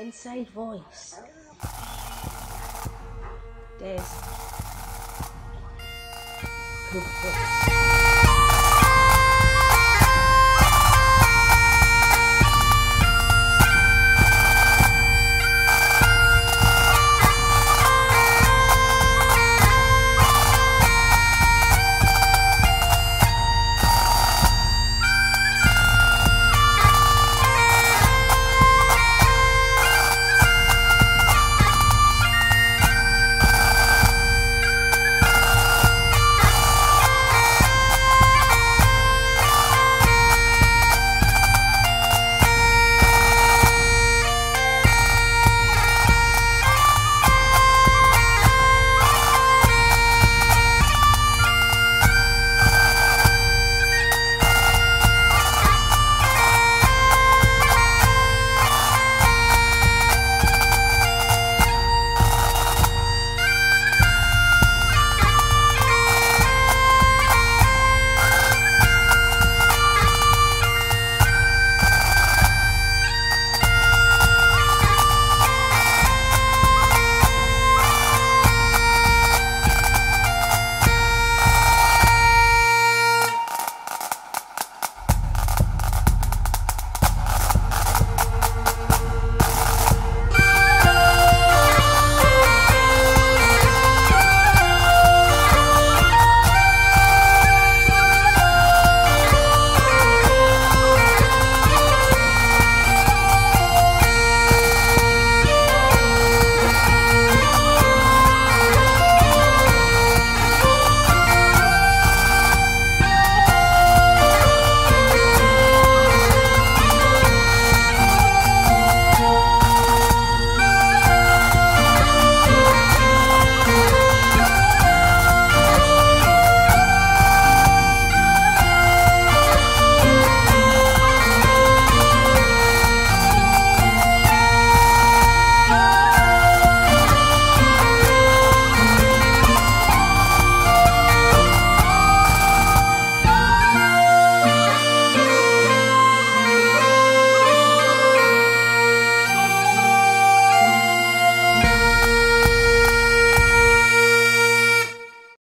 inside voice. There's.